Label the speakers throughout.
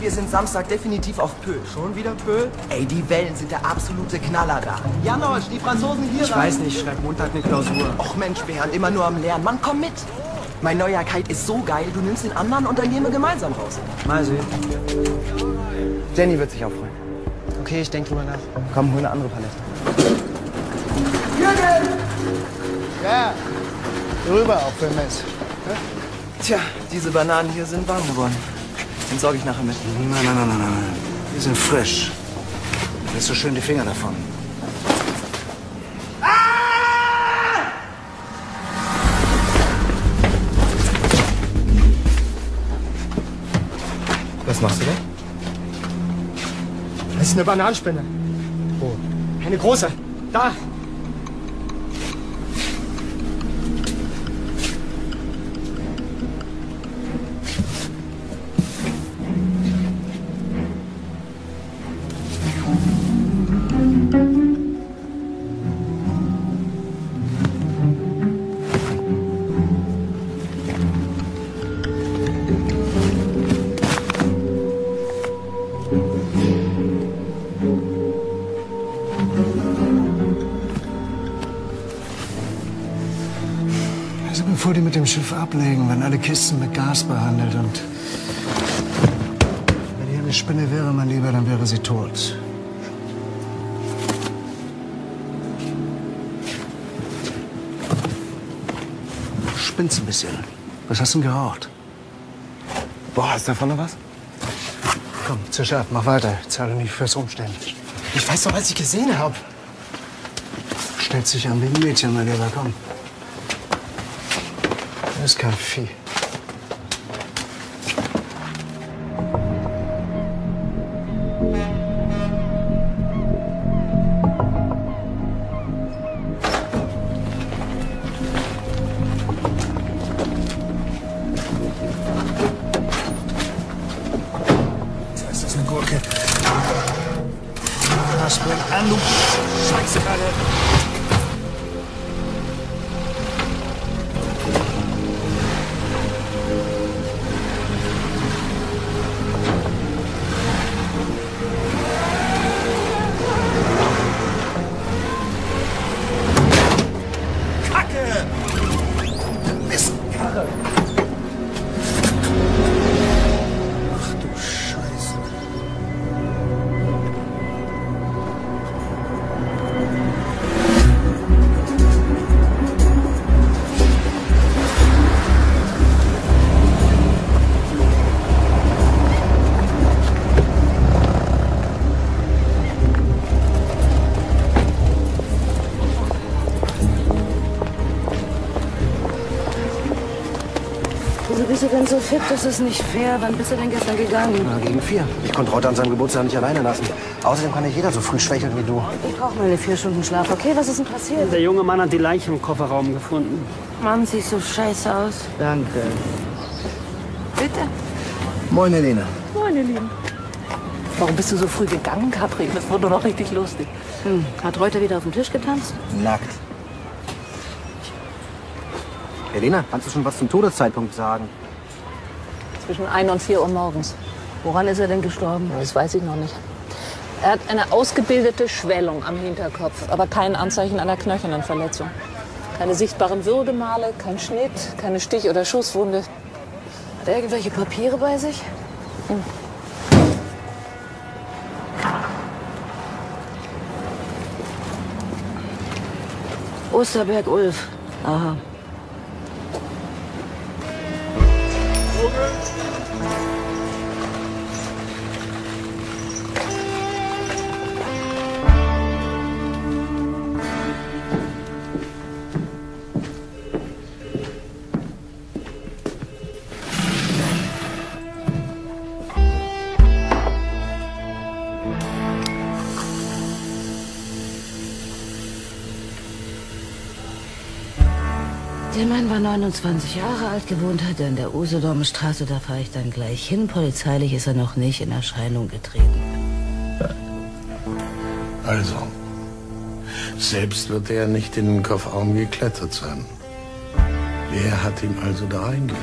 Speaker 1: Wir sind Samstag definitiv auf Pöhl. Schon wieder Pöhl? Ey, die Wellen sind der absolute Knaller da. Janosch, die Franzosen hier
Speaker 2: Ich weiß nicht, schreib Montag eine Klausur.
Speaker 1: Och Mensch, Bernd, immer nur am Lernen. Mann, komm mit. Mein neuer Kite ist so geil, du nimmst den anderen und dann gehen wir gemeinsam raus.
Speaker 2: Mal sehen.
Speaker 1: Jenny wird sich auch freuen.
Speaker 2: Okay, ich denke drüber nach.
Speaker 1: Komm, hol eine andere Palette.
Speaker 3: Ja, rüber auf für Mess.
Speaker 1: Tja, diese Bananen hier sind warm geworden. Den sorge ich nachher mit.
Speaker 3: Nein, nein, nein, nein, nein. Die sind frisch. Lässt so schön die Finger davon.
Speaker 1: Was machst du da?
Speaker 2: Das ist eine Bananenspinne. Wo? Eine große. Da.
Speaker 3: Bevor die mit dem Schiff ablegen, werden alle Kisten mit Gas behandelt und... Wenn hier eine Spinne wäre, mein Lieber, dann wäre sie tot. Du spinnst ein bisschen. Was hast du denn geraucht?
Speaker 1: Boah, ist davon noch was?
Speaker 3: Komm, ab, mach weiter. Ich zahle nicht fürs Umstellen.
Speaker 2: Ich weiß doch, was ich gesehen habe.
Speaker 3: Stellt sich an wie ein Mädchen, mein Lieber, komm. Das ist
Speaker 4: fit? Das ist nicht fair. Wann bist du denn gestern gegangen?
Speaker 3: Na, gegen vier. Ich konnte Reuter an seinem Geburtstag nicht alleine lassen. Außerdem kann nicht jeder so früh schwächeln wie du.
Speaker 4: Ich brauche meine vier Stunden Schlaf. Okay, was ist denn passiert?
Speaker 5: Der junge Mann hat die Leiche im Kofferraum gefunden.
Speaker 4: Mann, siehst so scheiße aus.
Speaker 3: Danke.
Speaker 4: Bitte?
Speaker 3: Moin, Helene.
Speaker 6: Meine Lieben. Warum bist du so früh gegangen, Katrin? Das wurde doch richtig lustig.
Speaker 4: Hm. Hat Reuter wieder auf dem Tisch getanzt?
Speaker 1: Nackt.
Speaker 2: Helena, kannst du schon was zum Todeszeitpunkt sagen?
Speaker 6: Zwischen 1 und 4 Uhr morgens.
Speaker 4: Woran ist er denn gestorben?
Speaker 6: Das weiß ich noch nicht. Er hat eine ausgebildete Schwellung am Hinterkopf, aber kein Anzeichen einer Knöchelnverletzung. Keine sichtbaren Würgemale, kein Schnitt, keine Stich- oder Schusswunde.
Speaker 4: Hat er irgendwelche Papiere bei sich? Osterberg Ulf. Aha. Der Mann war 29 Jahre alt, gewohnt hat er in der Usedomer Straße, da fahre ich dann gleich hin. Polizeilich ist er noch nicht in Erscheinung getreten.
Speaker 7: Also, selbst wird er nicht in den Kofferraum geklettert sein. Wer hat ihn also da reingelegt?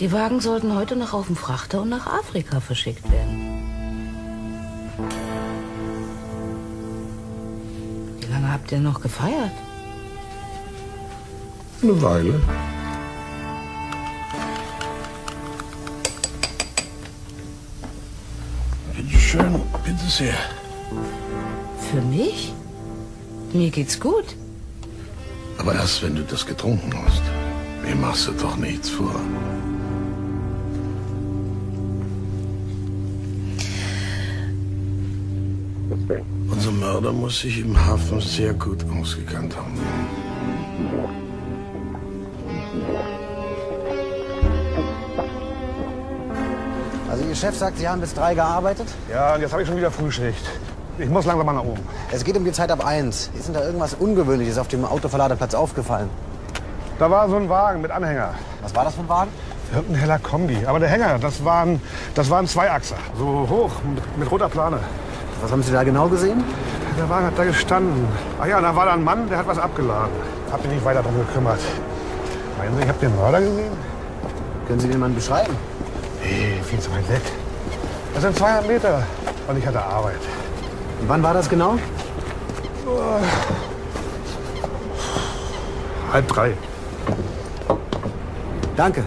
Speaker 4: Die Wagen sollten heute noch auf dem Frachter und nach Afrika verschickt werden. Wie lange habt ihr noch gefeiert?
Speaker 7: Eine Weile. Bitte schön, bitte sehr.
Speaker 4: Für mich? Mir geht's gut.
Speaker 7: Aber erst wenn du das getrunken hast. Mir machst du doch nichts vor. Unser Mörder muss sich im Hafen sehr gut ausgekannt haben.
Speaker 8: Chef sagt, Sie haben bis drei gearbeitet?
Speaker 9: Ja, und jetzt habe ich schon wieder Frühschicht. Ich muss langsam mal nach oben.
Speaker 8: Es geht um die Zeit ab eins. Ist Ihnen da irgendwas Ungewöhnliches auf dem Autoverladeplatz aufgefallen?
Speaker 9: Da war so ein Wagen mit Anhänger.
Speaker 8: Was war das für ein Wagen?
Speaker 9: Irgendein heller Kombi. Aber der Hänger, das waren, das waren Zweiachser. So hoch, mit, mit roter Plane.
Speaker 8: Was haben Sie da genau gesehen?
Speaker 9: Der Wagen hat da gestanden. Ach ja, da war da ein Mann, der hat was abgeladen. Hab mich nicht weiter drum gekümmert. Meinen Sie, ich hab den Mörder gesehen?
Speaker 8: Können Sie den Mann beschreiben?
Speaker 9: Nee, viel zu weit weg. Das sind 200 Meter. Und ich hatte Arbeit.
Speaker 8: Und wann war das genau?
Speaker 9: Halb drei.
Speaker 8: Danke.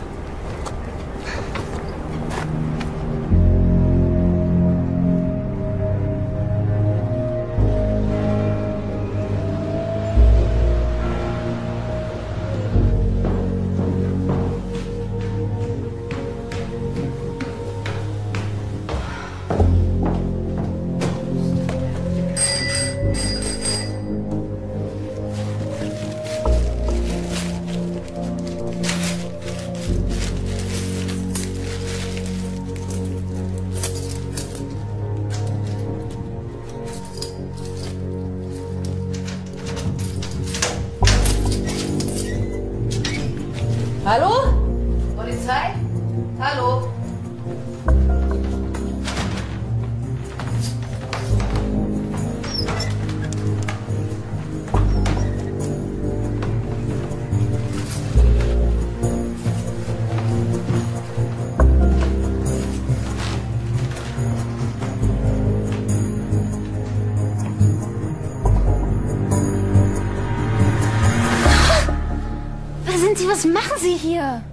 Speaker 10: Was machen Sie hier?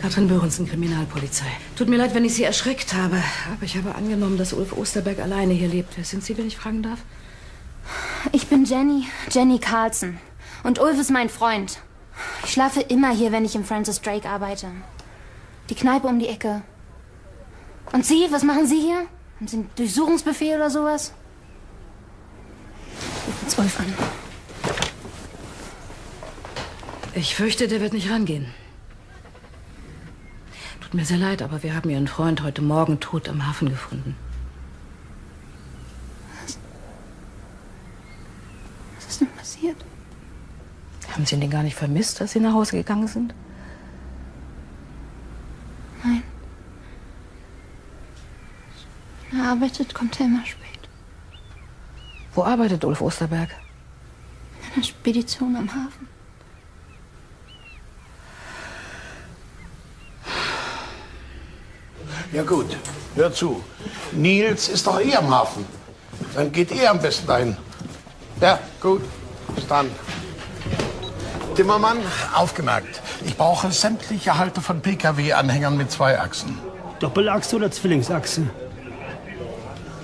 Speaker 4: Katrin Böhrensen, Kriminalpolizei. Tut mir leid, wenn ich Sie erschreckt habe. Aber ich habe angenommen, dass Ulf Osterberg alleine hier lebt. Wer sind Sie, wenn ich fragen darf?
Speaker 10: Ich bin Jenny, Jenny Carlson. Und Ulf ist mein Freund. Ich schlafe immer hier, wenn ich im Francis Drake arbeite. Die Kneipe um die Ecke. Und Sie, was machen Sie hier? Haben Sie einen Durchsuchungsbefehl oder sowas? Uns Ulf an.
Speaker 4: Ich fürchte, der wird nicht rangehen. Tut mir sehr leid, aber wir haben Ihren Freund heute Morgen tot am Hafen gefunden.
Speaker 10: Was ist denn passiert?
Speaker 4: Haben Sie ihn denn gar nicht vermisst, als Sie nach Hause gegangen sind?
Speaker 10: Nein. Wenn er arbeitet, kommt er immer spät.
Speaker 4: Wo arbeitet Ulf Osterberg?
Speaker 10: In einer Spedition am Hafen.
Speaker 7: Ja gut, hör zu. Nils ist doch eh am Hafen. Dann geht ihr am besten dahin. Ja, gut. Bis dann. Timmermann, aufgemerkt. Ich brauche sämtliche Halte von Pkw-Anhängern mit zwei Achsen.
Speaker 5: Doppelachse oder Zwillingsachse?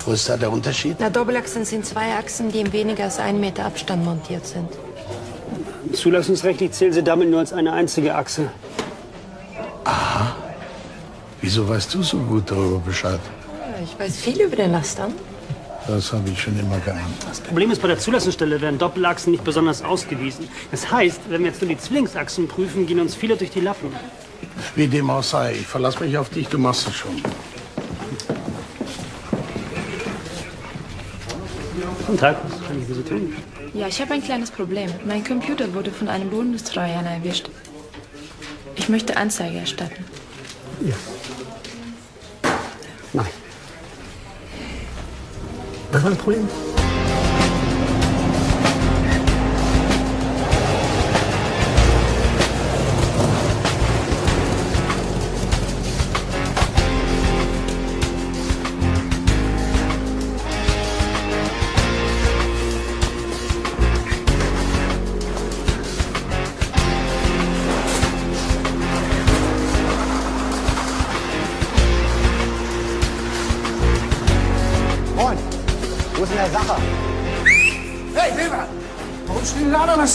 Speaker 7: Wo ist da der Unterschied?
Speaker 11: Na, Doppelachsen sind zwei Achsen, die im weniger als einen Meter Abstand montiert sind.
Speaker 5: Zulassungsrechtlich zählen sie damit nur als eine einzige Achse.
Speaker 7: Aha. Wieso weißt du so gut darüber Bescheid?
Speaker 11: Ich weiß viel über den Lastern.
Speaker 7: Das habe ich schon immer geahnt.
Speaker 5: Das Problem ist, bei der Zulassungsstelle werden Doppelachsen nicht besonders ausgewiesen. Das heißt, wenn wir jetzt nur die Zwillingsachsen prüfen, gehen uns viele durch die Lappen.
Speaker 7: Wie dem auch sei, ich verlasse mich auf dich, du machst es schon.
Speaker 5: Guten Tag, was kann ich für Sie tun?
Speaker 12: Ja, ich habe ein kleines Problem. Mein Computer wurde von einem Bundestrojaner erwischt. Ich möchte Anzeige erstatten.
Speaker 5: Ja. Was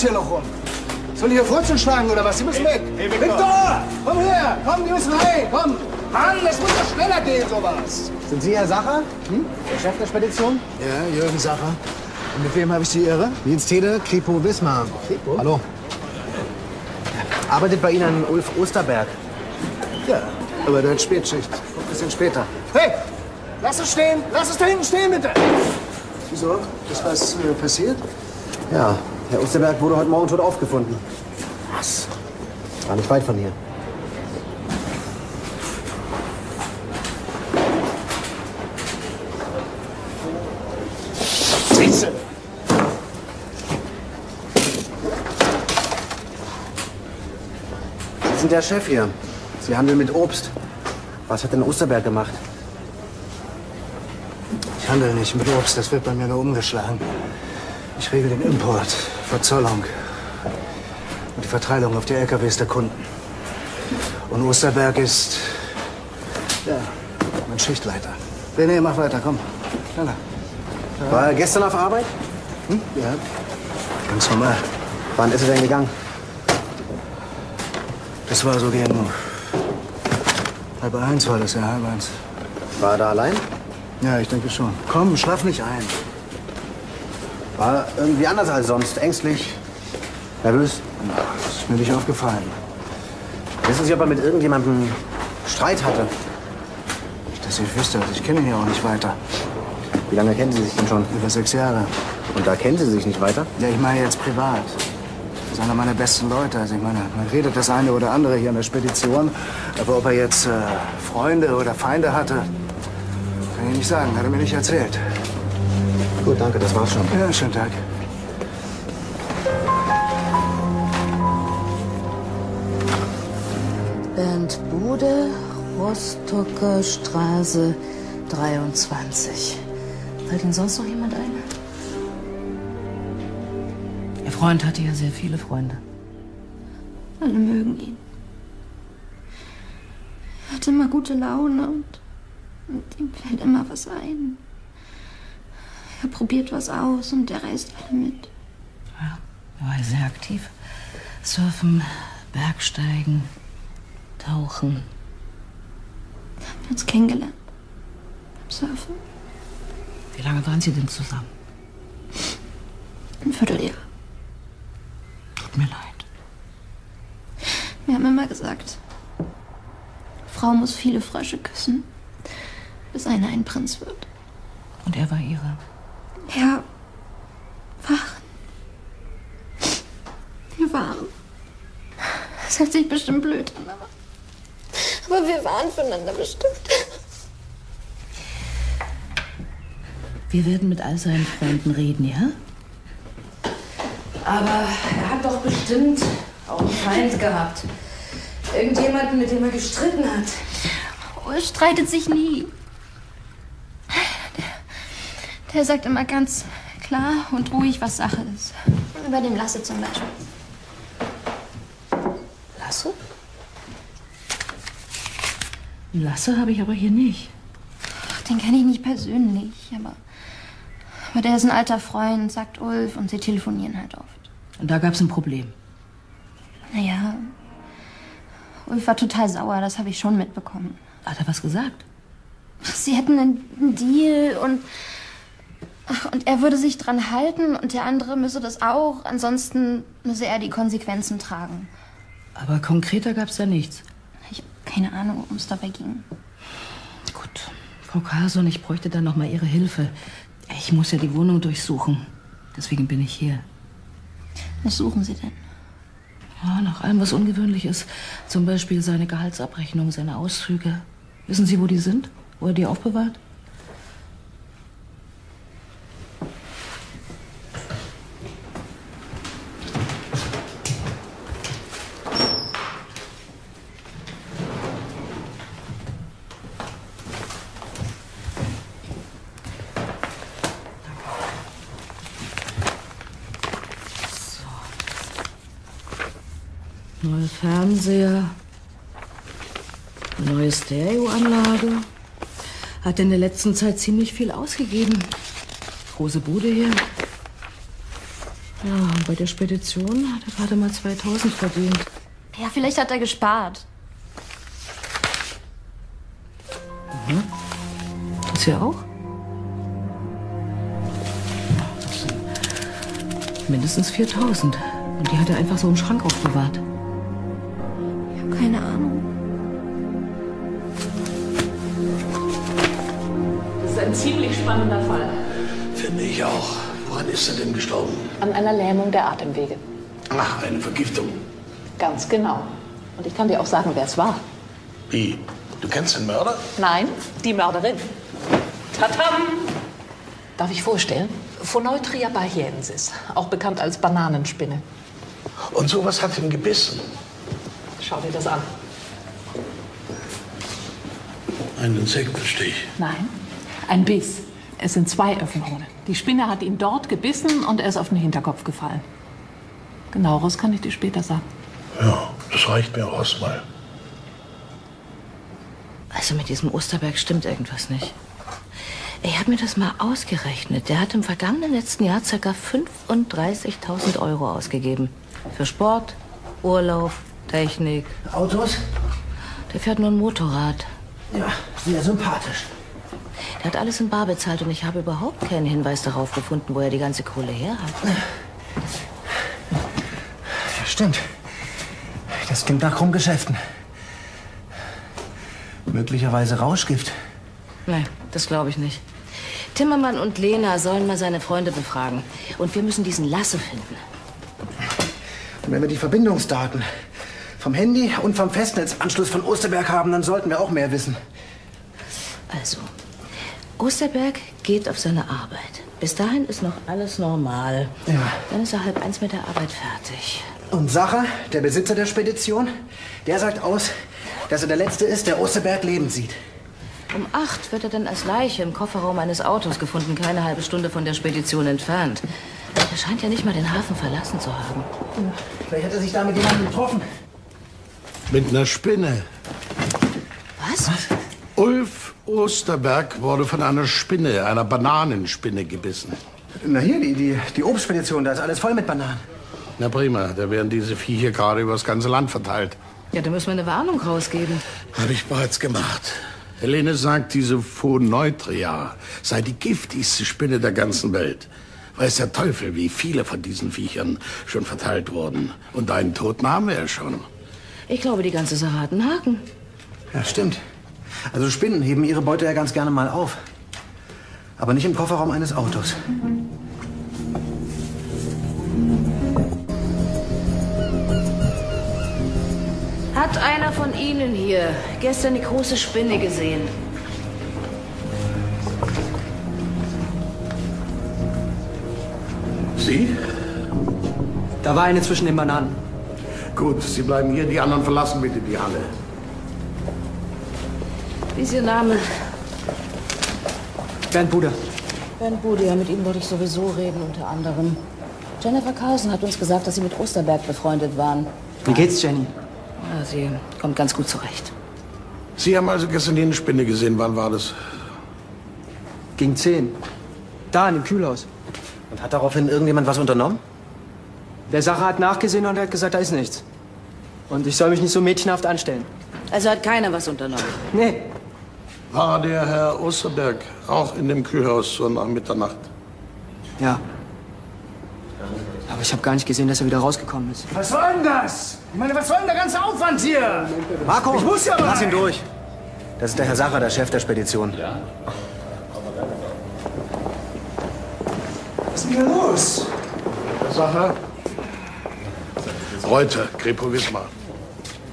Speaker 3: hier noch rum? Soll ich hier Furzeln schlagen oder was? Sie müssen weg!
Speaker 9: Hey, Victor!
Speaker 3: Victor! Komm her! Komm, die müssen rein! Komm! Mann, das muss doch schneller gehen, sowas!
Speaker 8: Sind Sie Herr Sacher? Hm? Der Chef der Spedition?
Speaker 3: Ja, Jürgen Sacher. Und mit wem habe ich die Ehre?
Speaker 8: Nils Tede, Kripo Wismar.
Speaker 3: Kripo?
Speaker 8: Hallo. Arbeitet bei Ihnen Ulf Osterberg.
Speaker 3: Ja, aber der hat Spätschicht. Kommt ein bisschen später. Hey! Lass es stehen! Lass es da hinten stehen, bitte! Wieso? Ist was äh, passiert?
Speaker 8: Ja, Herr Osterberg wurde heute Morgen tot aufgefunden.
Speaker 3: Was?
Speaker 8: War nicht weit von hier.
Speaker 3: Scheiße!
Speaker 8: Sie sind der Chef hier. Sie handeln mit Obst. Was hat denn Osterberg gemacht?
Speaker 3: Ich handle nicht mit Obst, das wird bei mir nur umgeschlagen. Ich regel den Import, Verzollung und die Verteilung auf die LKWs der Kunden. Und Osterberg ist, ja, mein Schichtleiter. René, mach weiter, komm. Schneller.
Speaker 8: War er gestern auf Arbeit?
Speaker 3: Hm? Ja, ganz normal.
Speaker 8: Wann ist er denn gegangen?
Speaker 3: Das war so gegen halb eins war das, ja, halb eins.
Speaker 8: War er da allein?
Speaker 3: Ja, ich denke schon. Komm, schlaf nicht ein.
Speaker 8: War irgendwie anders als sonst? Ängstlich? Nervös?
Speaker 3: Das ist mir nicht aufgefallen.
Speaker 8: Wissen Sie, ob er mit irgendjemandem Streit hatte?
Speaker 3: Nicht, dass ich wüsste. Ich kenne ihn ja auch nicht weiter.
Speaker 8: Wie lange kennen Sie sich denn schon?
Speaker 3: Über sechs Jahre.
Speaker 8: Und da kennen Sie sich nicht weiter?
Speaker 3: Ja, ich meine jetzt privat. Das ist einer meiner besten Leute. Also ich meine, man redet das eine oder andere hier an der Spedition. Aber ob er jetzt äh, Freunde oder Feinde hatte, kann ich nicht sagen. Hat er mir nicht erzählt.
Speaker 8: Gut, danke, das war's schon.
Speaker 3: Ja, schönen Tag.
Speaker 4: Bernd Bude, Rostocker Straße 23. Fällt Ihnen sonst noch jemand ein? Ihr Freund hatte ja sehr viele Freunde.
Speaker 10: Alle mögen ihn. Er hat immer gute Laune und, und ihm fällt immer was ein. Er probiert was aus und er reißt alle mit.
Speaker 4: Ja, er war sehr aktiv. Surfen, Bergsteigen, Tauchen.
Speaker 10: Wir haben uns kennengelernt. Beim Surfen.
Speaker 4: Wie lange waren Sie denn zusammen?
Speaker 10: Ein Vierteljahr.
Speaker 4: Tut mir leid.
Speaker 10: Wir haben immer gesagt, Frau muss viele Frösche küssen, bis einer ein Prinz wird.
Speaker 4: Und er war Ihre?
Speaker 10: Ja, waren. Wir waren. Das hört sich bestimmt blöd an, aber. Aber wir waren füreinander bestimmt.
Speaker 4: Wir werden mit all seinen Freunden reden, ja? Aber er hat doch bestimmt auch einen Feind gehabt. Irgendjemanden, mit dem er gestritten hat.
Speaker 10: Oh, er streitet sich nie. Der, der sagt immer ganz klar und ruhig, was Sache ist. Über dem Lasse zum Beispiel.
Speaker 4: Lasse? Lasse habe ich aber hier nicht.
Speaker 10: Ach, Den kenne ich nicht persönlich, aber. Aber der ist ein alter Freund, sagt Ulf, und sie telefonieren halt oft.
Speaker 4: Und da gab es ein Problem.
Speaker 10: Naja. Ulf war total sauer, das habe ich schon mitbekommen.
Speaker 4: Hat er was gesagt?
Speaker 10: Sie hätten einen einen Deal und. Und er würde sich dran halten und der andere müsse das auch. Ansonsten müsse er die Konsequenzen tragen.
Speaker 4: Aber konkreter gab es da nichts.
Speaker 10: Ich habe keine Ahnung, worum es dabei ging.
Speaker 4: Gut, Frau Carson, ich bräuchte dann noch mal Ihre Hilfe. Ich muss ja die Wohnung durchsuchen. Deswegen bin ich hier.
Speaker 10: Was suchen Sie denn?
Speaker 4: Ja, nach allem, was ungewöhnlich ist. Zum Beispiel seine Gehaltsabrechnung, seine Auszüge. Wissen Sie, wo die sind? Wo er die aufbewahrt? Fernseher, neue Stereoanlage. Hat in der letzten Zeit ziemlich viel ausgegeben. Große Bude hier. Ja, und bei der Spedition hat er gerade mal 2000 verdient.
Speaker 10: Ja, vielleicht hat er gespart.
Speaker 4: Mhm. Das hier auch? Das sind mindestens 4000. Und die hat er einfach so im Schrank aufbewahrt.
Speaker 10: Keine Ahnung.
Speaker 6: Das ist ein ziemlich spannender Fall.
Speaker 7: Finde ich auch. Woran ist er denn gestorben?
Speaker 6: An einer Lähmung der Atemwege.
Speaker 7: Ach, eine Vergiftung.
Speaker 6: Ganz genau. Und ich kann dir auch sagen, wer es war.
Speaker 7: Wie? Du kennst den Mörder?
Speaker 6: Nein, die Mörderin. Tatam! Darf ich vorstellen? Phoneutria bahiensis, auch bekannt als Bananenspinne.
Speaker 7: Und sowas hat ihn gebissen.
Speaker 6: Schau dir das an.
Speaker 7: Ein Insektenstich.
Speaker 6: Nein, ein Biss. Es sind zwei Öffnungen. Die Spinne hat ihn dort gebissen und er ist auf den Hinterkopf gefallen. Genaueres kann ich dir später sagen.
Speaker 7: Ja, das reicht mir auch erstmal.
Speaker 4: Also mit diesem Osterberg stimmt irgendwas nicht. Ich habe mir das mal ausgerechnet. Der hat im vergangenen letzten Jahr ca. 35.000 Euro ausgegeben. Für Sport, Urlaub, Technik.
Speaker 3: Autos?
Speaker 4: Der fährt nur ein Motorrad.
Speaker 3: Ja, sehr sympathisch.
Speaker 4: Der hat alles in Bar bezahlt und ich habe überhaupt keinen Hinweis darauf gefunden, wo er die ganze Kohle her hat.
Speaker 3: Ja, stimmt. Das klingt nach krummen Geschäften. Möglicherweise Rauschgift.
Speaker 4: Nein, das glaube ich nicht. Timmermann und Lena sollen mal seine Freunde befragen. Und wir müssen diesen Lasse finden.
Speaker 3: Und wenn wir die Verbindungsdaten vom Handy und vom Festnetzanschluss von Osterberg haben, dann sollten wir auch mehr wissen.
Speaker 4: Also, Osterberg geht auf seine Arbeit. Bis dahin ist noch alles normal.
Speaker 3: Ja.
Speaker 4: Dann ist er halb eins mit der Arbeit fertig.
Speaker 3: Und Sacher, der Besitzer der Spedition, der sagt aus, dass er der Letzte ist, der Osterberg lebend sieht.
Speaker 4: Um acht wird er dann als Leiche im Kofferraum eines Autos gefunden, keine halbe Stunde von der Spedition entfernt. Er scheint ja nicht mal den Hafen verlassen zu haben.
Speaker 3: Vielleicht hat er sich da mit jemandem getroffen.
Speaker 7: Mit einer Spinne.
Speaker 4: Was?
Speaker 7: Ulf Osterberg wurde von einer Spinne, einer Bananenspinne gebissen.
Speaker 3: Na hier, die, die, die Obstspedition, da ist alles voll mit Bananen.
Speaker 7: Na prima, da werden diese Viecher gerade über das ganze Land verteilt.
Speaker 4: Ja, da müssen wir eine Warnung rausgeben.
Speaker 7: Habe ich bereits gemacht. Helene sagt, diese Phoneutria sei die giftigste Spinne der ganzen Welt. Weiß der Teufel, wie viele von diesen Viechern schon verteilt wurden. Und einen Toten haben wir ja schon.
Speaker 4: Ich glaube, die ganze Sache hat einen Haken.
Speaker 3: Ja, stimmt. Also Spinnen heben ihre Beute ja ganz gerne mal auf. Aber nicht im Kofferraum eines Autos.
Speaker 4: Hat einer von Ihnen hier gestern die große Spinne gesehen?
Speaker 7: Sie?
Speaker 2: Da war eine zwischen den Bananen.
Speaker 7: Gut, Sie bleiben hier, die anderen verlassen bitte die Halle.
Speaker 4: Wie ist Ihr Name?
Speaker 2: Bernd Bude.
Speaker 4: Bernd Bude, ja, mit ihm wollte ich sowieso reden, unter anderem. Jennifer Carlson hat uns gesagt, dass Sie mit Osterberg befreundet waren.
Speaker 2: Wie geht's, Jenny?
Speaker 4: Ja, sie kommt ganz gut zurecht.
Speaker 7: Sie haben also gestern die Spinne gesehen. Wann war das?
Speaker 2: Gegen zehn. Da, in dem Kühlhaus.
Speaker 3: Und hat daraufhin irgendjemand was unternommen?
Speaker 2: Der Sacher hat nachgesehen und hat gesagt, da ist nichts. Und ich soll mich nicht so mädchenhaft anstellen.
Speaker 4: Also hat keiner was unternommen?
Speaker 2: Nee.
Speaker 7: War der Herr Osterberg auch in dem Kühlhaus so nach Mitternacht?
Speaker 2: Ja. Aber ich habe gar nicht gesehen, dass er wieder rausgekommen ist.
Speaker 3: Was soll denn das? Ich meine, was soll denn der ganze Aufwand hier? Marco,
Speaker 2: Ich muss ja mal.
Speaker 3: lass ihn durch. Das ist der Herr Sacher, der Chef der Spedition. Ja. Was ist denn hier los?
Speaker 7: Herr Sacher? Reuter, Kripo Wismar.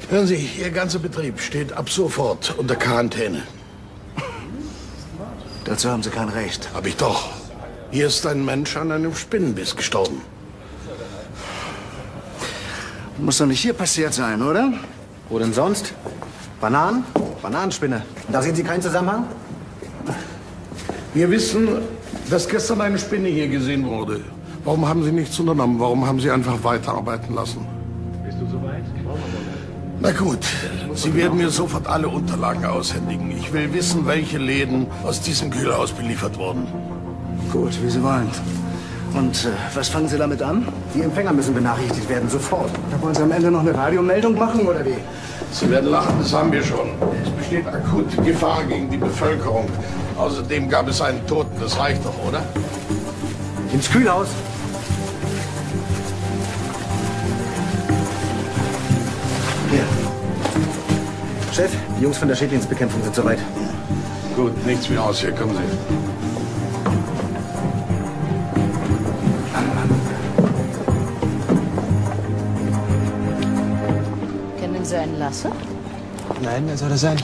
Speaker 7: Hören Sie, Ihr ganzer Betrieb steht ab sofort unter Quarantäne.
Speaker 3: Dazu haben Sie kein Recht.
Speaker 7: Hab ich doch. Hier ist ein Mensch an einem Spinnenbiss gestorben.
Speaker 3: Muss doch nicht hier passiert sein, oder? Wo denn sonst? Bananen? Bananenspinne. Da sehen Sie keinen Zusammenhang?
Speaker 7: Wir wissen, dass gestern eine Spinne hier gesehen wurde. Warum haben Sie nichts unternommen? Warum haben Sie einfach weiterarbeiten lassen? Bist du soweit? Na gut, Sie werden mir sofort alle Unterlagen aushändigen. Ich will wissen, welche Läden aus diesem Kühlhaus beliefert wurden.
Speaker 3: Gut, wie Sie wollen. Und äh, was fangen Sie damit an?
Speaker 8: Die Empfänger müssen benachrichtigt werden, sofort.
Speaker 3: Da wollen Sie am Ende noch eine Radiomeldung machen, oder wie?
Speaker 7: Sie werden lachen, das haben wir schon. Es besteht akute Gefahr gegen die Bevölkerung. Außerdem gab es einen Toten, das reicht doch, oder?
Speaker 8: Ins Kühlhaus. Chef, die Jungs von der Schädlingsbekämpfung sind soweit.
Speaker 7: Gut, nichts wie aus. Hier kommen Sie.
Speaker 4: Kennen Sie einen Lasse?
Speaker 2: Nein, wer soll das sein?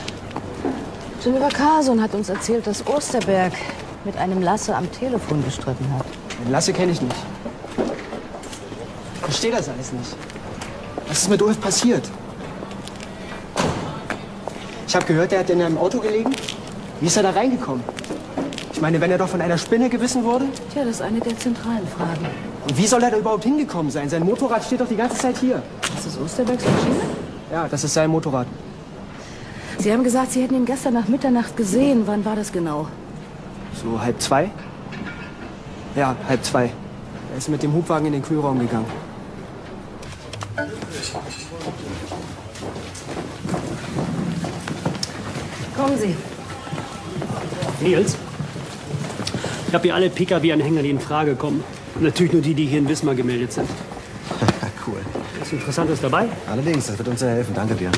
Speaker 4: Jennifer Carson hat uns erzählt, dass Osterberg mit einem Lasse am Telefon gestritten hat.
Speaker 2: Den Lasse kenne ich nicht. Ich verstehe das alles nicht. Was ist mit Ulf passiert? Ich habe gehört, er hat in einem Auto gelegen. Wie ist er da reingekommen? Ich meine, wenn er doch von einer Spinne gebissen wurde?
Speaker 4: Tja, das ist eine der zentralen Fragen.
Speaker 2: Und wie soll er da überhaupt hingekommen sein? Sein Motorrad steht doch die ganze Zeit hier.
Speaker 4: Das ist Osterbergs Maschine?
Speaker 2: Ja, das ist sein Motorrad.
Speaker 4: Sie haben gesagt, Sie hätten ihn gestern nach Mitternacht gesehen. Wann war das genau?
Speaker 2: So halb zwei? Ja, halb zwei. Er ist mit dem Hubwagen in den Kühlraum gegangen.
Speaker 4: Kommen Sie.
Speaker 5: Nils, ich habe hier alle Pkw-Anhänger, die in Frage kommen. Natürlich nur die, die hier in Wismar gemeldet sind.
Speaker 8: cool.
Speaker 5: Ist Interessantes dabei?
Speaker 8: Allerdings, das wird uns sehr helfen. Danke dir.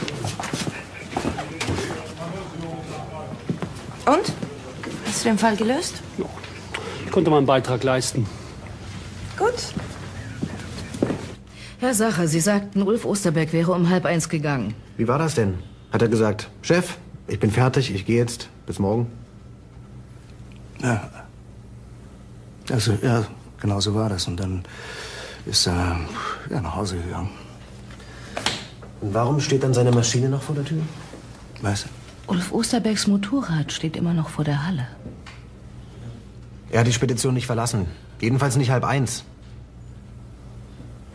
Speaker 11: Und? Hast du den Fall gelöst?
Speaker 5: Ich konnte meinen Beitrag leisten.
Speaker 11: Gut.
Speaker 4: Herr Sacher, Sie sagten, Ulf Osterberg wäre um halb eins gegangen.
Speaker 8: Wie war das denn? Hat er gesagt, Chef, ich bin fertig, ich gehe jetzt. Bis morgen.
Speaker 3: Ja. Also, ja, genau so war das. Und dann ist er ja, nach Hause gegangen.
Speaker 8: Und warum steht dann seine Maschine noch vor der Tür?
Speaker 3: Was?
Speaker 4: Ulf Osterbergs Motorrad steht immer noch vor der Halle.
Speaker 8: Er hat die Spedition nicht verlassen. Jedenfalls nicht halb eins.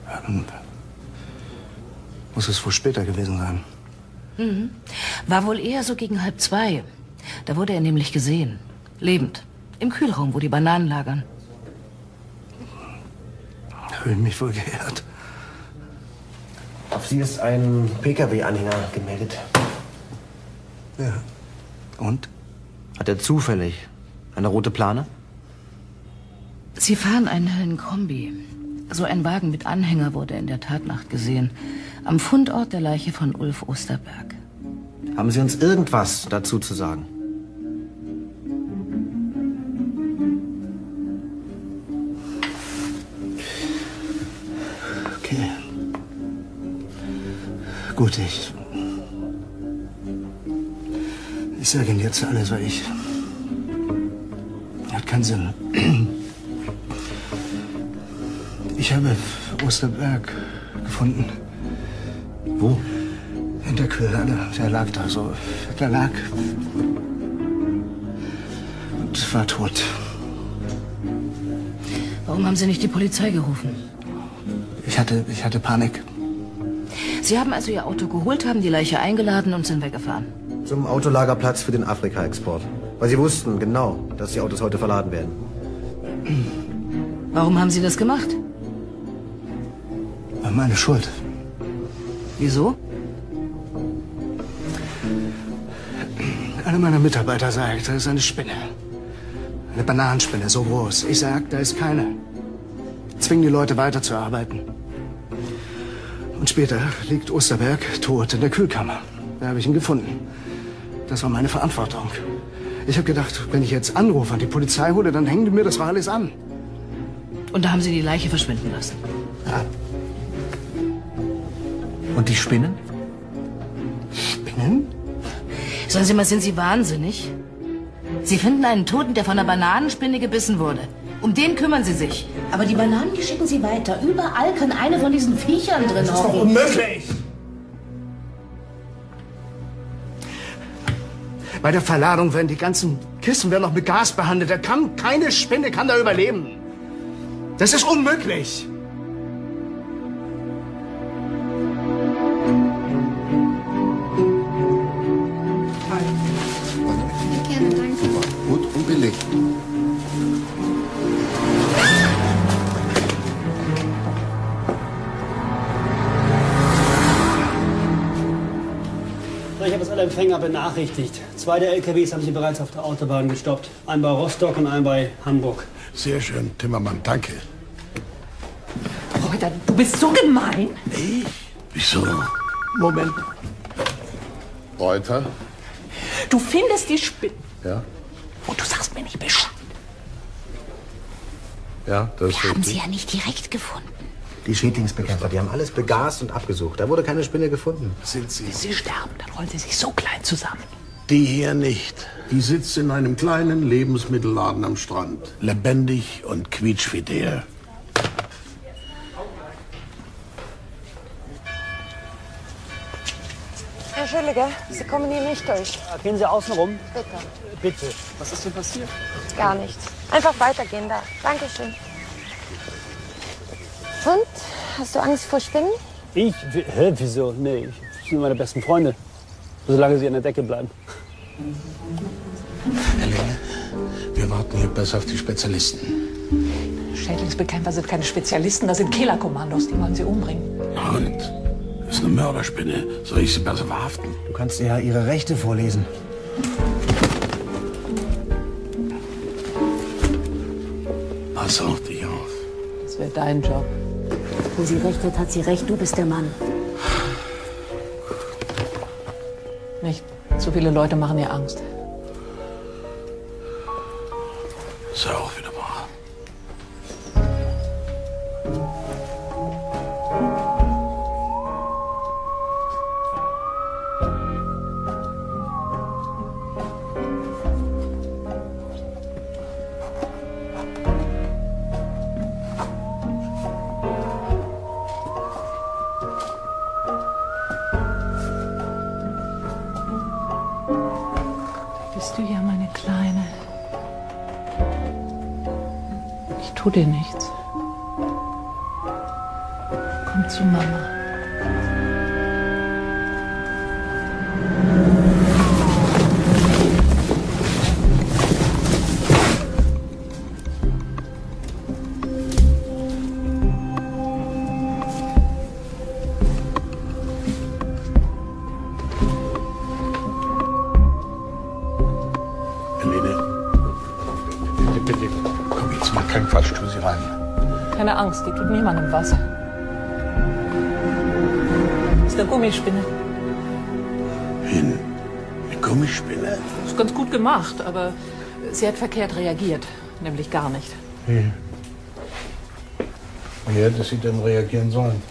Speaker 3: Ja, dann muss es wohl später gewesen sein.
Speaker 4: Mhm. War wohl eher so gegen halb zwei. Da wurde er nämlich gesehen. Lebend. Im Kühlraum, wo die Bananen lagern.
Speaker 3: Habe ich mich wohl geehrt.
Speaker 8: Auf Sie ist ein Pkw-Anhänger gemeldet.
Speaker 3: Ja. Und?
Speaker 8: Hat er zufällig eine rote Plane?
Speaker 4: Sie fahren einen hellen Kombi. So ein Wagen mit Anhänger wurde in der Tatnacht gesehen. Am Fundort der Leiche von Ulf Osterberg.
Speaker 8: Haben Sie uns irgendwas dazu zu sagen?
Speaker 3: Okay. Gut, ich. Ich sage Ihnen jetzt alles, weil ich. Hat keinen Sinn. Ich habe Osterberg gefunden.
Speaker 8: Wo?
Speaker 3: In der Kühlhalle. Der lag da so. Der lag. Und war tot.
Speaker 4: Warum haben Sie nicht die Polizei gerufen?
Speaker 3: Ich hatte, ich hatte Panik.
Speaker 4: Sie haben also Ihr Auto geholt, haben die Leiche eingeladen und sind weggefahren.
Speaker 8: Zum Autolagerplatz für den Afrika-Export. Weil Sie wussten genau, dass die Autos heute verladen werden.
Speaker 4: Warum haben Sie das gemacht?
Speaker 3: Meine Schuld.
Speaker 4: Wieso?
Speaker 3: Einer meiner Mitarbeiter sagt, da ist eine Spinne. Eine Bananenspinne, so groß. Ich sag, da ist keine. Zwingen die Leute weiterzuarbeiten. Und später liegt Osterberg tot in der Kühlkammer. Da habe ich ihn gefunden. Das war meine Verantwortung. Ich habe gedacht, wenn ich jetzt anrufe und die Polizei hole, dann hängen die mir das alles an.
Speaker 4: Und da haben Sie die Leiche verschwinden lassen.
Speaker 3: Ja.
Speaker 8: Und die Spinnen?
Speaker 3: Spinnen?
Speaker 4: Sagen Sie mal, sind Sie wahnsinnig? Sie finden einen Toten, der von einer Bananenspinne gebissen wurde. Um den kümmern Sie sich. Aber die Bananen, die schicken Sie weiter. Überall kann eine von diesen Viechern drin
Speaker 3: Das ist doch
Speaker 4: hocken.
Speaker 3: unmöglich! Bei der Verladung werden die ganzen Kisten werden noch mit Gas behandelt. Da kann keine Spinne kann da überleben. Das ist unmöglich.
Speaker 5: Empfänger benachrichtigt. Zwei der LKWs haben sie bereits auf der Autobahn gestoppt. Ein bei Rostock und ein bei Hamburg.
Speaker 7: Sehr schön, Timmermann, danke.
Speaker 6: Reuter, du bist so gemein.
Speaker 7: Ich? Wieso? Moment. Reuter?
Speaker 6: Du findest die Spinnen.
Speaker 7: Ja?
Speaker 6: Und du sagst mir nicht Bescheid.
Speaker 7: Ja, das ist
Speaker 10: Haben Sie ja nicht direkt gefunden.
Speaker 8: Die Schädlingsbekämpfer, die haben alles begast und abgesucht. Da wurde keine Spinne gefunden.
Speaker 7: Sind sie?
Speaker 6: Sie sterben, dann rollen sie sich so klein zusammen.
Speaker 7: Die hier nicht. Die sitzt in einem kleinen Lebensmittelladen am Strand. Lebendig und quietschfidel.
Speaker 11: Entschuldige, Sie kommen hier nicht durch.
Speaker 5: Gehen Sie außen rum.
Speaker 11: Bitte.
Speaker 5: Bitte. Was ist denn passiert?
Speaker 11: Gar nichts. Einfach weitergehen da. Dankeschön. Und? Hast du Angst vor Spinnen?
Speaker 5: Ich? Hä, wieso? Nee, ich sind meine besten Freunde. Solange sie an der Decke bleiben.
Speaker 7: Helene, wir warten hier besser auf die Spezialisten.
Speaker 6: Schädlingsbekämpfer sind keine Spezialisten, das sind Killerkommandos, die wollen sie umbringen.
Speaker 7: Und? Das ist eine Mörderspinne. Soll ich sie besser verhaften?
Speaker 8: Du kannst ihr ja ihre Rechte vorlesen.
Speaker 7: Pass auf dich auf.
Speaker 6: Das wäre dein Job.
Speaker 13: Wo sie recht hat, hat sie recht. Du bist der Mann.
Speaker 6: Nicht? Zu viele Leute machen ihr Angst. Kleine. Ich tu dir nichts. Komm zu Mama. Angst, die tut niemandem was. Das ist eine Gummispinne.
Speaker 7: Hin. Eine Gummispinne?
Speaker 6: Ist ganz gut gemacht, aber sie hat verkehrt reagiert. Nämlich gar nicht.
Speaker 7: Wie? Wie hätte sie denn reagieren sollen?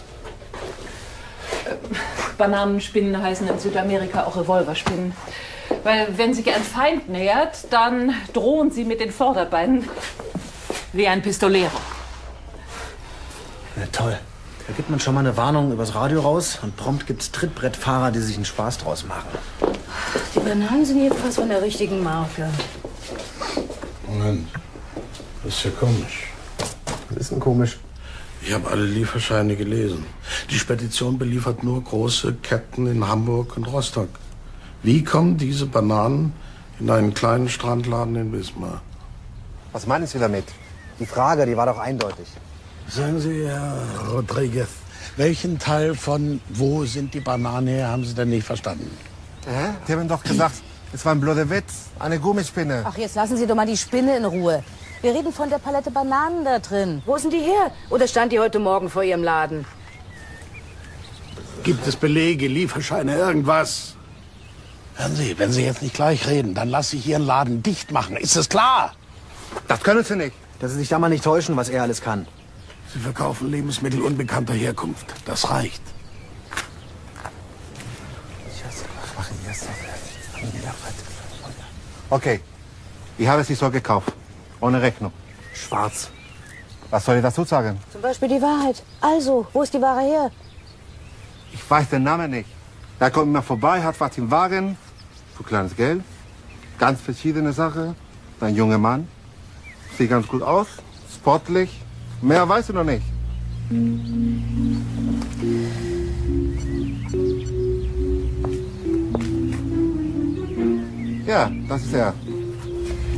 Speaker 6: Bananenspinnen heißen in Südamerika auch Revolverspinnen. Weil wenn sich ein Feind nähert, dann drohen sie mit den Vorderbeinen wie ein Pistolero.
Speaker 8: Ja, toll. Da gibt man schon mal eine Warnung übers Radio raus und prompt gibt's Trittbrettfahrer, die sich einen Spaß draus machen.
Speaker 13: Die Bananen sind jedenfalls von der richtigen Marke.
Speaker 7: Moment. Das ist ja komisch.
Speaker 8: Was ist denn komisch?
Speaker 7: Ich habe alle Lieferscheine gelesen. Die Spedition beliefert nur große Ketten in Hamburg und Rostock. Wie kommen diese Bananen in einen kleinen Strandladen in Wismar?
Speaker 8: Was meinen Sie damit? Die Frage, die war doch eindeutig.
Speaker 7: Sagen Sie, Herr Rodriguez, welchen Teil von wo sind die Bananen her, haben Sie denn nicht verstanden?
Speaker 14: Hä? Die haben doch gesagt, es war ein blöder Witz, eine Gummispinne.
Speaker 13: Ach, jetzt lassen Sie doch mal die Spinne in Ruhe. Wir reden von der Palette Bananen da drin. Wo sind die her? Oder stand die heute Morgen vor Ihrem Laden?
Speaker 7: Gibt es Belege, Lieferscheine, irgendwas? Hören Sie, wenn Sie jetzt nicht gleich reden, dann lasse ich Ihren Laden dicht machen. Ist das klar?
Speaker 14: Das können Sie nicht.
Speaker 8: Dass Sie sich da mal nicht täuschen, was er alles kann.
Speaker 7: Sie verkaufen Lebensmittel unbekannter Herkunft. Das reicht.
Speaker 14: Okay, ich habe sie so gekauft. Ohne Rechnung.
Speaker 8: Schwarz.
Speaker 14: Was soll ich dazu sagen?
Speaker 13: Zum Beispiel die Wahrheit. Also, wo ist die Ware her?
Speaker 14: Ich weiß den Namen nicht. Er kommt immer vorbei, hat was im Wagen, für kleines Geld, ganz verschiedene Sachen. Ein junger Mann, sieht ganz gut aus, sportlich. Mehr weiß ich noch nicht. Ja, das ist er.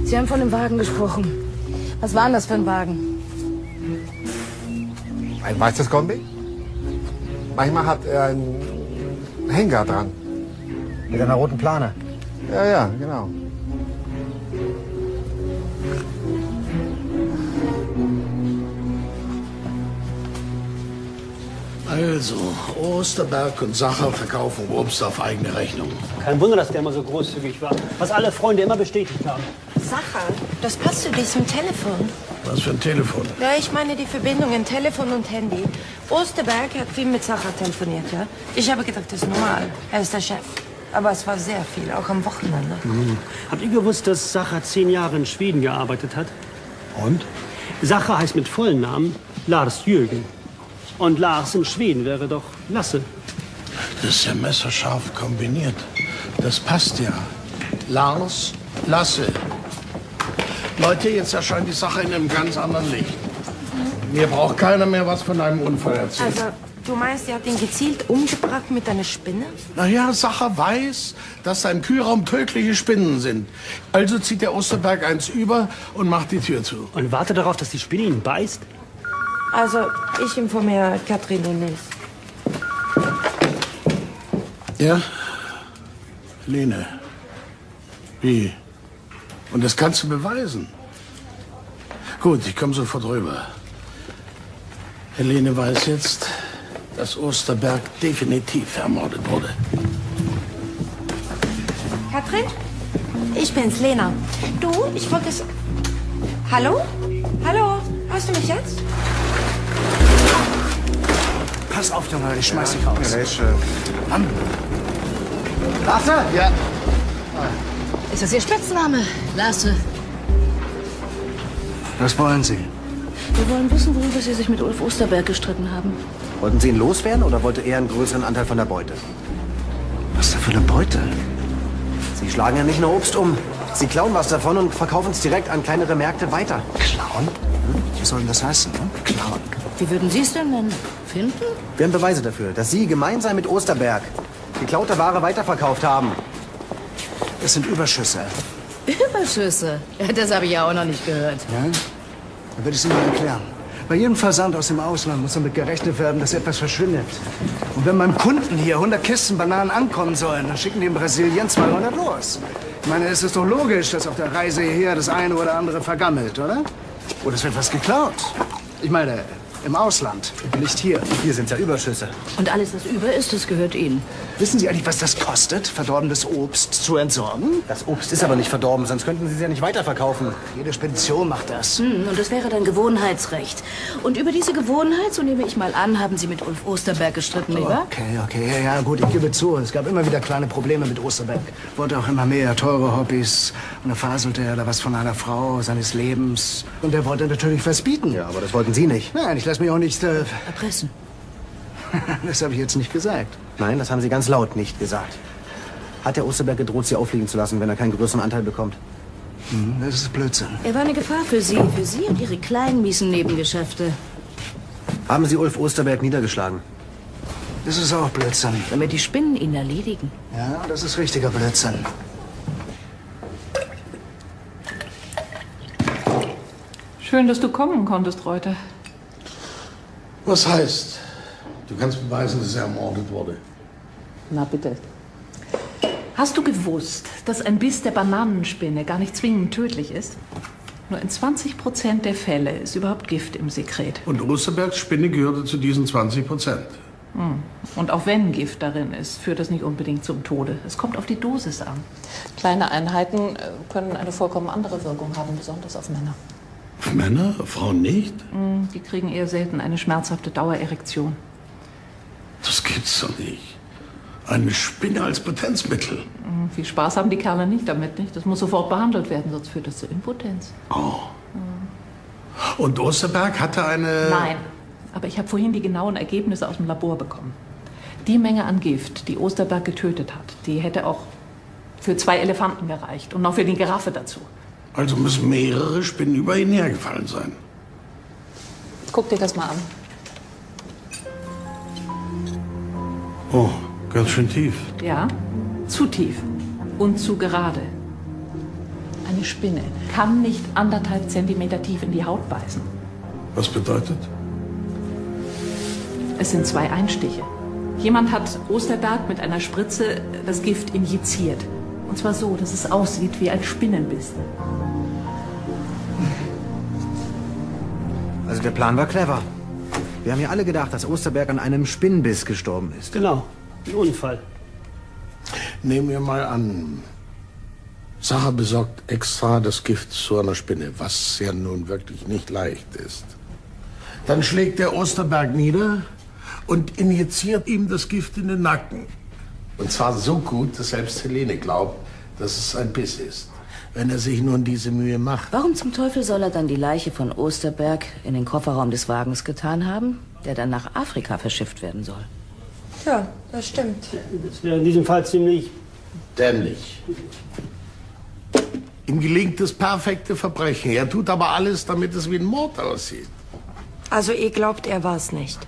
Speaker 13: Sie haben von dem Wagen gesprochen. Was war denn das für ein Wagen?
Speaker 14: Ein weißes Kombi. Manchmal hat er einen Hänger dran.
Speaker 8: Mit einer roten Plane.
Speaker 14: Ja, ja, genau.
Speaker 7: Also, Osterberg und Sacher verkaufen Obst auf eigene Rechnung.
Speaker 5: Kein Wunder, dass der immer so großzügig war. Was alle Freunde immer bestätigt haben.
Speaker 11: Sacher, das passt zu diesem Telefon.
Speaker 7: Was für ein Telefon?
Speaker 11: Ja, ich meine die Verbindungen Telefon und Handy. Osterberg hat viel mit Sacher telefoniert, ja? Ich habe gedacht, das ist normal. Er ist der Chef. Aber es war sehr viel, auch am Wochenende.
Speaker 5: Mhm. Habt ihr gewusst, dass Sacher zehn Jahre in Schweden gearbeitet hat?
Speaker 7: Und?
Speaker 5: Sacher heißt mit vollen Namen Lars Jürgen. Und Lars in Schweden wäre doch Lasse.
Speaker 7: Das ist ja messerscharf kombiniert. Das passt ja. Lars, Lasse. Leute, jetzt erscheint die Sache in einem ganz anderen Licht. Mir braucht keiner mehr was von einem Unfall erzählen.
Speaker 11: Also, du meinst, er hat ihn gezielt umgebracht mit einer Spinne?
Speaker 7: Naja, Sacher weiß, dass da im Kühlraum tödliche Spinnen sind. Also zieht der Osterberg eins über und macht die Tür zu.
Speaker 5: Und wartet darauf, dass die Spinne ihn beißt?
Speaker 11: Also, ich informiere Katrin und Nils.
Speaker 7: Ja? Lene. Wie? Und das kannst du beweisen? Gut, ich komme sofort rüber. Helene weiß jetzt, dass Osterberg definitiv ermordet wurde.
Speaker 11: Katrin? Ich bin's, Lena. Du, ich wollte es... Hallo? Hallo? Hörst du mich jetzt?
Speaker 3: Pass auf, Junge, ich schmeiß dich raus.
Speaker 14: Gerätsche.
Speaker 3: Mann.
Speaker 8: Lasse?
Speaker 14: Ja.
Speaker 4: Ist das Ihr Spitzname, Lasse?
Speaker 3: Was wollen Sie?
Speaker 4: Wir wollen wissen, worüber Sie sich mit Ulf Osterberg gestritten haben.
Speaker 8: Wollten Sie ihn loswerden oder wollte er einen größeren Anteil von der Beute?
Speaker 3: Was da für eine Beute?
Speaker 8: Sie schlagen ja nicht nur Obst um. Sie klauen was davon und verkaufen es direkt an kleinere Märkte weiter.
Speaker 3: Klauen? Was soll denn das heißen? Ne? Klauen.
Speaker 4: Wie würden Sie es denn nennen? Finden?
Speaker 8: Wir haben Beweise dafür, dass Sie gemeinsam mit Osterberg geklaute Ware weiterverkauft haben.
Speaker 3: Es sind Überschüsse.
Speaker 4: Überschüsse? Das habe ich ja auch noch nicht gehört.
Speaker 3: Ja? Dann werde ich es Ihnen mal erklären. Bei jedem Versand aus dem Ausland muss damit gerechnet werden, dass etwas verschwindet. Und wenn beim Kunden hier 100 Kisten Bananen ankommen sollen, dann schicken die in Brasilien 200 los. Ich meine, es ist doch logisch, dass auf der Reise hierher das eine oder andere vergammelt, oder? Oder es wird was geklaut. Ich meine, im Ausland, nicht hier.
Speaker 8: Hier sind ja Überschüsse.
Speaker 4: Und alles, was über ist, das gehört Ihnen.
Speaker 3: Wissen Sie eigentlich, was das kostet, verdorbenes Obst zu entsorgen?
Speaker 8: Das Obst ist aber nicht verdorben, sonst könnten Sie es ja nicht weiterverkaufen.
Speaker 3: Jede Spedition macht das.
Speaker 4: Hm, und das wäre dann Gewohnheitsrecht. Und über diese Gewohnheit, so nehme ich mal an, haben Sie mit Ulf Osterberg gestritten, wahr?
Speaker 3: Okay, okay, ja, ja, gut, ich gebe zu. Es gab immer wieder kleine Probleme mit Osterberg. Wollte auch immer mehr, teure Hobbys. Und dann faselte er da was von einer Frau, seines Lebens. Und er wollte natürlich was bieten.
Speaker 8: Ja, aber das wollten Sie nicht.
Speaker 3: Nein, ich lasse mich auch nicht... Äh,
Speaker 4: Erpressen.
Speaker 3: das habe ich jetzt nicht gesagt.
Speaker 8: Nein, das haben Sie ganz laut nicht gesagt. Hat der Osterberg gedroht, Sie auffliegen zu lassen, wenn er keinen größeren Anteil bekommt?
Speaker 3: Hm, das ist Blödsinn.
Speaker 4: Er war eine Gefahr für Sie, für Sie und Ihre kleinen, miesen Nebengeschäfte.
Speaker 8: Haben Sie Ulf Osterberg niedergeschlagen?
Speaker 3: Das ist auch Blödsinn.
Speaker 4: Damit die Spinnen ihn erledigen.
Speaker 3: Ja, das ist richtiger Blödsinn.
Speaker 6: Schön, dass du kommen konntest, Reuter.
Speaker 7: Was heißt, du kannst beweisen, dass er ermordet wurde?
Speaker 6: Na bitte. Hast du gewusst, dass ein Biss der Bananenspinne gar nicht zwingend tödlich ist? Nur in 20 Prozent der Fälle ist überhaupt Gift im Sekret.
Speaker 7: Und Osterbergs Spinne gehörte zu diesen 20 Prozent.
Speaker 6: Hm. Und auch wenn Gift darin ist, führt das nicht unbedingt zum Tode. Es kommt auf die Dosis an. Kleine Einheiten äh, können eine vollkommen andere Wirkung haben, besonders auf Männer.
Speaker 7: Männer, Frauen nicht?
Speaker 6: Hm, Die kriegen eher selten eine schmerzhafte Dauererektion.
Speaker 7: Das gibt's doch nicht. Eine Spinne als Potenzmittel.
Speaker 6: Hm, Viel Spaß haben die Kerle nicht damit, nicht? Das muss sofort behandelt werden, sonst führt das zu Impotenz.
Speaker 7: Oh. Und Osterberg hatte eine...
Speaker 6: Nein, aber ich habe vorhin die genauen Ergebnisse aus dem Labor bekommen. Die Menge an Gift, die Osterberg getötet hat, die hätte auch für zwei Elefanten gereicht und noch für die Giraffe dazu.
Speaker 7: Also müssen mehrere Spinnen über ihn hergefallen sein.
Speaker 6: Guck dir das mal an.
Speaker 7: Oh, ganz schön tief.
Speaker 6: Ja, zu tief und zu gerade. Eine Spinne kann nicht anderthalb Zentimeter tief in die Haut beißen.
Speaker 7: Was bedeutet?
Speaker 6: Es sind zwei Einstiche. Jemand hat Osterberg mit einer Spritze das Gift injiziert. Und zwar so, dass es aussieht wie ein Spinnenbiss.
Speaker 8: Also der Plan war clever. Wir haben ja alle gedacht, dass Osterberg an einem Spinnenbiss gestorben ist.
Speaker 5: Genau, ein Unfall.
Speaker 7: Nehmen wir mal an, Sacher besorgt extra das Gift zu einer Spinne, was ja nun wirklich nicht leicht ist. Dann schlägt der Osterberg nieder und injiziert ihm das Gift in den Nacken. Und zwar so gut, dass selbst Helene glaubt, dass es ein Biss ist. Wenn er sich nun diese Mühe macht.
Speaker 4: Warum zum Teufel soll er dann die Leiche von Osterberg in den Kofferraum des Wagens getan haben, der dann nach Afrika verschifft werden soll?
Speaker 11: Ja, das stimmt.
Speaker 5: Das wäre in diesem Fall ziemlich
Speaker 7: Dämlich. Ihm gelingt das perfekte Verbrechen. Er tut aber alles, damit es wie ein Mord aussieht.
Speaker 11: Also ihr glaubt, er war es nicht.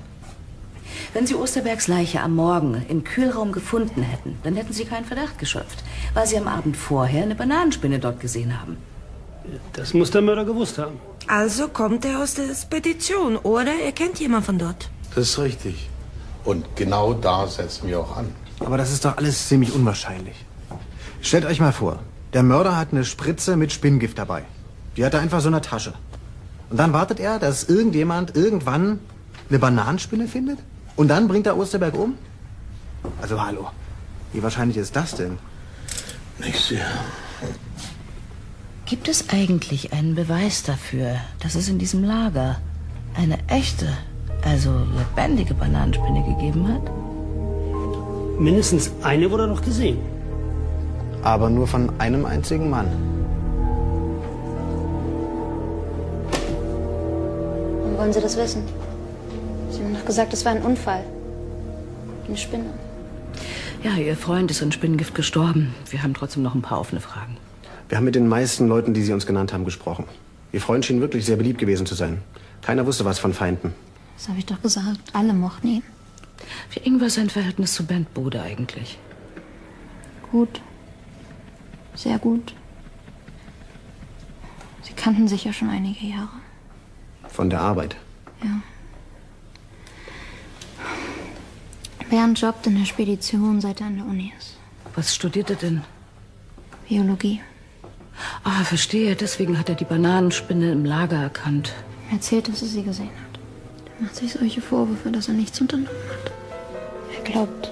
Speaker 4: Wenn Sie Osterbergs Leiche am Morgen im Kühlraum gefunden hätten, dann hätten Sie keinen Verdacht geschöpft, weil Sie am Abend vorher eine Bananenspinne dort gesehen haben.
Speaker 5: Das muss der Mörder gewusst haben.
Speaker 11: Also kommt er aus der Spedition, oder? Er kennt jemand von dort.
Speaker 7: Das ist richtig. Und genau da setzen wir auch an.
Speaker 8: Aber das ist doch alles ziemlich unwahrscheinlich. Stellt euch mal vor, der Mörder hat eine Spritze mit Spinngift dabei. Die hat er einfach so in der Tasche. Und dann wartet er, dass irgendjemand irgendwann eine Bananenspinne findet? Und dann bringt er Osterberg um? Also hallo, wie wahrscheinlich ist das denn?
Speaker 7: Nicht sehr.
Speaker 4: Gibt es eigentlich einen Beweis dafür, dass es in diesem Lager eine echte, also lebendige Bananenspinne gegeben hat?
Speaker 5: Mindestens eine wurde doch gesehen.
Speaker 8: Aber nur von einem einzigen Mann.
Speaker 10: Warum wollen Sie das wissen? Sie haben doch gesagt, es war ein Unfall. Eine Spinne.
Speaker 4: Ja, Ihr Freund ist an Spinnengift gestorben. Wir haben trotzdem noch ein paar offene Fragen.
Speaker 8: Wir haben mit den meisten Leuten, die Sie uns genannt haben, gesprochen. Ihr Freund schien wirklich sehr beliebt gewesen zu sein. Keiner wusste was von Feinden.
Speaker 10: Das habe ich doch gesagt. Alle mochten ihn.
Speaker 4: Wie eng war sein Verhältnis zu Bernd Bode eigentlich?
Speaker 10: Gut. Sehr gut. Sie kannten sich ja schon einige Jahre.
Speaker 8: Von der Arbeit.
Speaker 10: Ja. Bernd jobbt in der Spedition, seit er an der Uni ist.
Speaker 4: Was studiert er denn?
Speaker 10: Biologie.
Speaker 4: Ah, verstehe. Deswegen hat er die Bananenspinne im Lager erkannt.
Speaker 10: Er erzählt, dass er sie gesehen hat. Er macht sich solche Vorwürfe, dass er nichts unternommen hat. Er glaubt,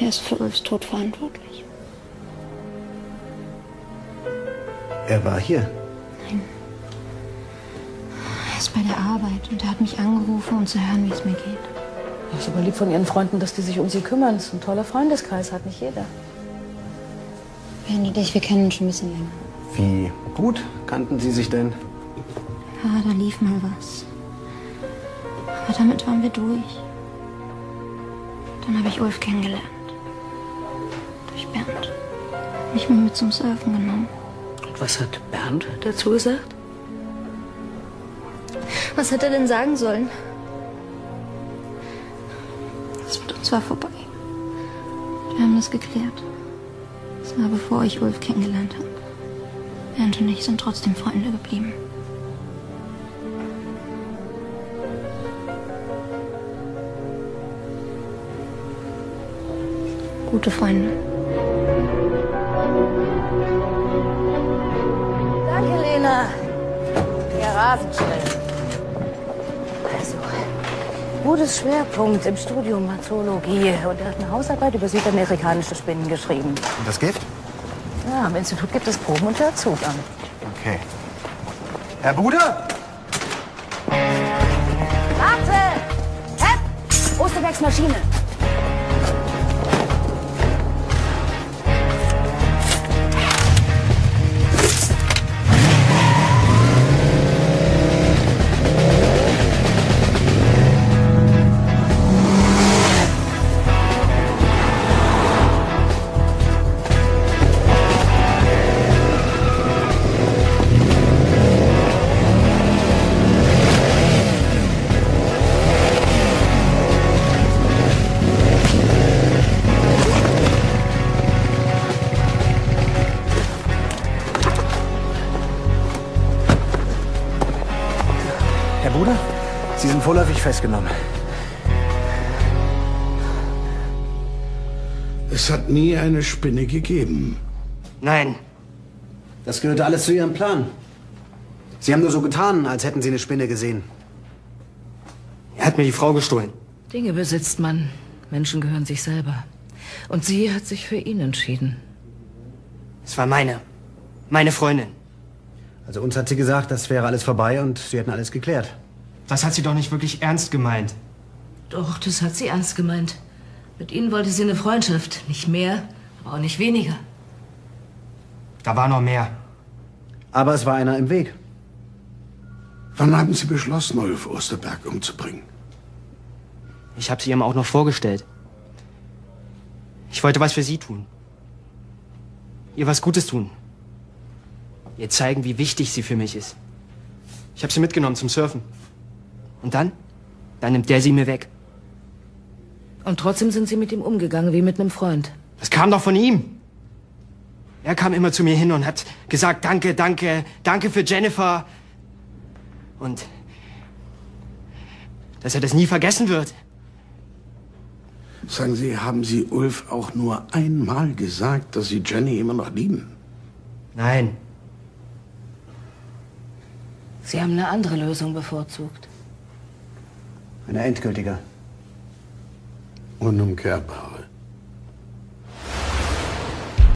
Speaker 10: er ist für Ulfs Tod verantwortlich.
Speaker 8: Er war hier.
Speaker 10: Nein. Er ist bei der Arbeit und er hat mich angerufen, um zu hören, wie es mir geht.
Speaker 4: Das ist aber lieb von Ihren Freunden, dass die sich um Sie kümmern. Das ist ein toller Freundeskreis, hat nicht jeder.
Speaker 10: Bernd und ich, wir kennen uns schon ein bisschen länger.
Speaker 8: Wie gut kannten Sie sich denn?
Speaker 10: Ja, da lief mal was. Aber damit waren wir durch. Dann habe ich Ulf kennengelernt. Durch Bernd. Mich mal mit zum Surfen genommen.
Speaker 4: Und was hat Bernd dazu gesagt?
Speaker 10: Was hätte er denn sagen sollen? War vorbei. Wir haben das geklärt. Das war bevor ich Ulf kennengelernt habe. Bernd und ich sind trotzdem Freunde geblieben. Gute Freunde.
Speaker 13: Danke, Lena. Ja, rasend schnell. Gutes Schwerpunkt im Studium Zoologie und er hat eine Hausarbeit über südamerikanische Spinnen geschrieben.
Speaker 8: Und das Gift?
Speaker 13: Ja, am Institut gibt es Proben und hört Zugang.
Speaker 8: Okay. Herr Bruder?
Speaker 13: Warte! Hep! Osterbergs Maschine.
Speaker 8: Festgenommen.
Speaker 7: Es hat nie eine Spinne gegeben.
Speaker 8: Nein. Das gehörte alles zu Ihrem Plan. Sie haben nur so getan, als hätten Sie eine Spinne gesehen.
Speaker 2: Er hat mir die Frau gestohlen.
Speaker 4: Dinge besitzt man. Menschen gehören sich selber. Und sie hat sich für ihn entschieden.
Speaker 2: Es war meine. Meine Freundin.
Speaker 8: Also uns hat sie gesagt, das wäre alles vorbei und Sie hätten alles geklärt.
Speaker 2: Das hat sie doch nicht wirklich ernst gemeint.
Speaker 4: Doch, das hat sie ernst gemeint. Mit ihnen wollte sie eine Freundschaft. Nicht mehr, aber auch nicht weniger.
Speaker 2: Da war noch mehr.
Speaker 8: Aber es war einer im Weg.
Speaker 7: Wann haben Sie beschlossen, Ulf Osterberg umzubringen?
Speaker 2: Ich habe sie ihm auch noch vorgestellt. Ich wollte was für sie tun. Ihr was Gutes tun. Ihr zeigen, wie wichtig sie für mich ist. Ich habe sie mitgenommen zum Surfen. Und dann? Dann nimmt der sie mir weg.
Speaker 4: Und trotzdem sind sie mit ihm umgegangen wie mit einem Freund.
Speaker 2: Das kam doch von ihm. Er kam immer zu mir hin und hat gesagt, danke, danke, danke für Jennifer. Und dass er das nie vergessen wird.
Speaker 7: Sagen Sie, haben Sie Ulf auch nur einmal gesagt, dass Sie Jenny immer noch lieben?
Speaker 2: Nein.
Speaker 4: Sie haben eine andere Lösung bevorzugt.
Speaker 8: Eine endgültige.
Speaker 7: Unumkehrbar.